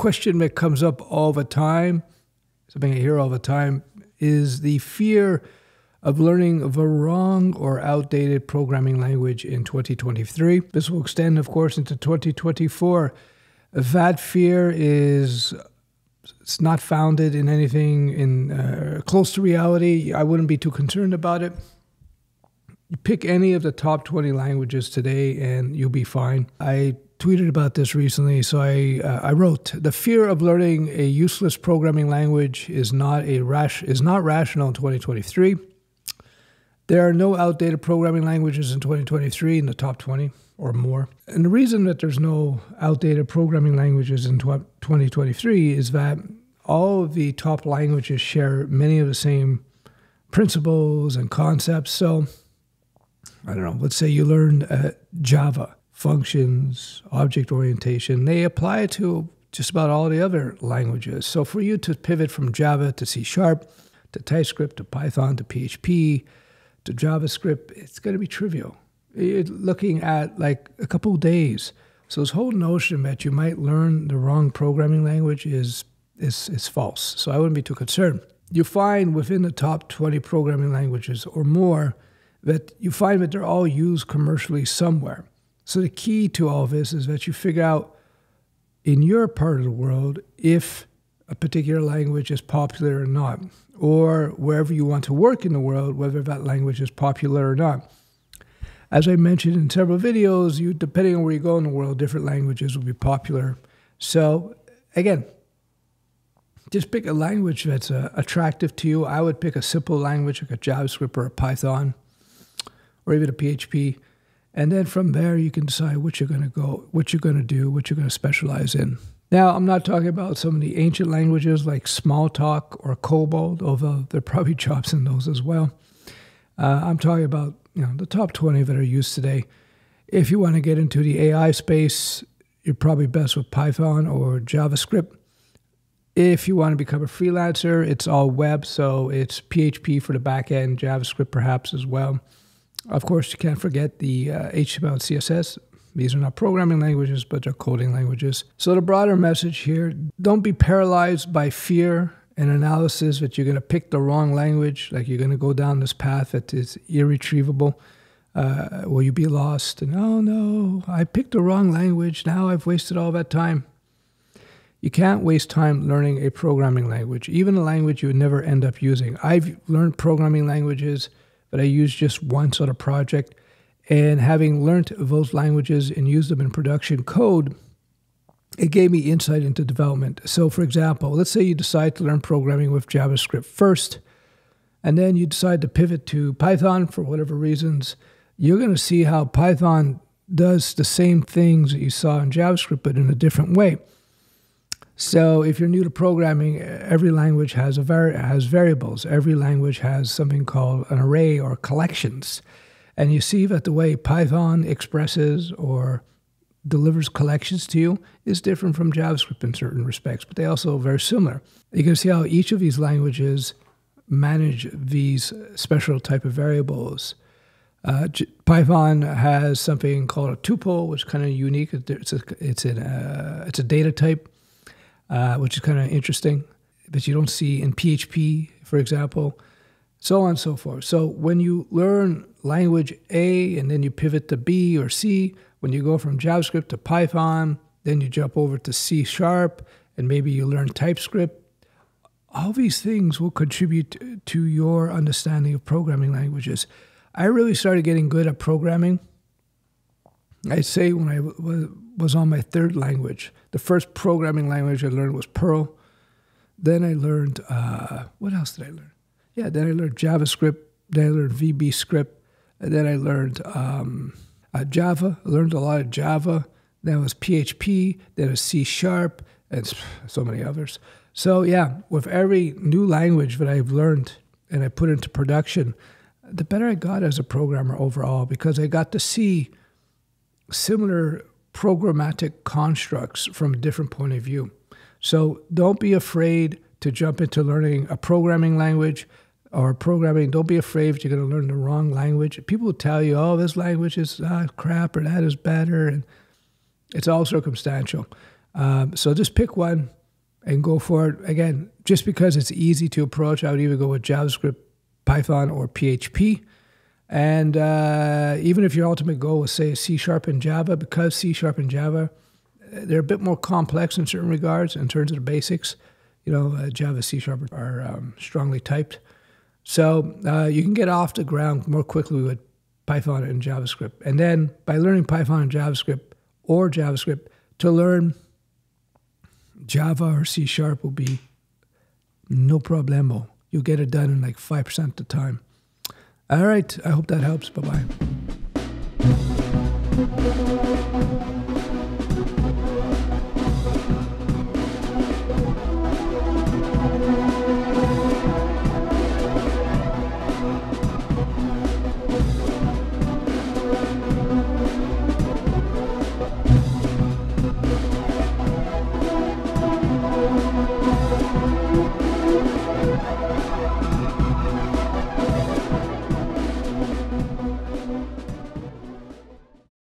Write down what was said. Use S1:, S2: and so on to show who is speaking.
S1: question that comes up all the time, something I hear all the time, is the fear of learning a wrong or outdated programming language in 2023. This will extend, of course, into 2024. That fear is it's not founded in anything in uh, close to reality. I wouldn't be too concerned about it. You pick any of the top 20 languages today and you'll be fine. I tweeted about this recently, so I uh, I wrote the fear of learning a useless programming language is not a rash is not rational in 2023. There are no outdated programming languages in 2023 in the top 20 or more. And the reason that there's no outdated programming languages in 2023 is that all of the top languages share many of the same principles and concepts. So, I don't know, let's say you learn uh, Java, functions, object orientation, they apply to just about all the other languages. So, for you to pivot from Java to C Sharp, to TypeScript, to Python, to PHP, to JavaScript, it's going to be trivial. You're looking at like a couple days. So this whole notion that you might learn the wrong programming language is is is false. So I wouldn't be too concerned. You find within the top 20 programming languages or more that you find that they're all used commercially somewhere. So the key to all this is that you figure out in your part of the world if a particular language is popular or not, or wherever you want to work in the world, whether that language is popular or not. As I mentioned in several videos, you depending on where you go in the world, different languages will be popular. So again, just pick a language that's uh, attractive to you. I would pick a simple language like a JavaScript or a Python, or even a PHP, and then from there you can decide what you're going to go, what you're going to do, what you're going to specialize in. Now, I'm not talking about some of the ancient languages like Smalltalk or COBOL, although there are probably jobs in those as well. Uh, I'm talking about you know the top 20 that are used today. If you want to get into the AI space, you're probably best with Python or JavaScript. If you want to become a freelancer, it's all web, so it's PHP for the back end, JavaScript perhaps as well. Of course, you can't forget the uh, HTML and CSS. These are not programming languages, but they're coding languages. So, the broader message here don't be paralyzed by fear and analysis that you're going to pick the wrong language, like you're going to go down this path that is irretrievable. Uh, will you be lost? And oh no, I picked the wrong language. Now I've wasted all that time. You can't waste time learning a programming language, even a language you would never end up using. I've learned programming languages that I used just once on a project, and having learned those languages and used them in production code, it gave me insight into development. So, for example, let's say you decide to learn programming with JavaScript first, and then you decide to pivot to Python for whatever reasons. You're going to see how Python does the same things that you saw in JavaScript, but in a different way. So, if you're new to programming, every language has a var- has variables. Every language has something called an array or collections, and you see that the way Python expresses or delivers collections to you is different from JavaScript in certain respects, but they also are very similar. You can see how each of these languages manage these special type of variables. Uh, Python has something called a tuple, which is kind of unique. It's a it's a uh, it's a data type, uh, which is kind of interesting, that you don't see in PHP, for example, so on and so forth. So when you learn language A and then you pivot to B or C, when you go from JavaScript to Python, then you jump over to C sharp, and maybe you learn TypeScript. All these things will contribute to your understanding of programming languages. I really started getting good at programming. I'd say when I was on my third language. The first programming language I learned was Perl. Then I learned, uh, what else did I learn? Yeah, then I learned JavaScript. Then I learned VB script. And then I learned um, uh, Java. I learned a lot of Java. Then was PHP. Then was C Sharp, and so many others. So yeah, with every new language that I've learned and I put into production, the better I got as a programmer overall because I got to see similar programmatic constructs from a different point of view. So don't be afraid to jump into learning a programming language or programming, don't be afraid if you're going to learn the wrong language. People will tell you, oh, this language is ah, crap or that is better. And it's all circumstantial. Um, so just pick one and go for it. Again, just because it's easy to approach, I would either go with JavaScript, Python, or PHP. And uh, even if your ultimate goal was, say, C Sharp and Java, because C Sharp and Java, they're a bit more complex in certain regards in terms of the basics. You know, uh, Java, C Sharp are um, strongly typed. So uh, you can get off the ground more quickly with Python and JavaScript. And then by learning Python and JavaScript or JavaScript, to learn Java or C Sharp will be no problemo. You'll get it done in like 5% of the time. All right. I hope that helps. Bye bye.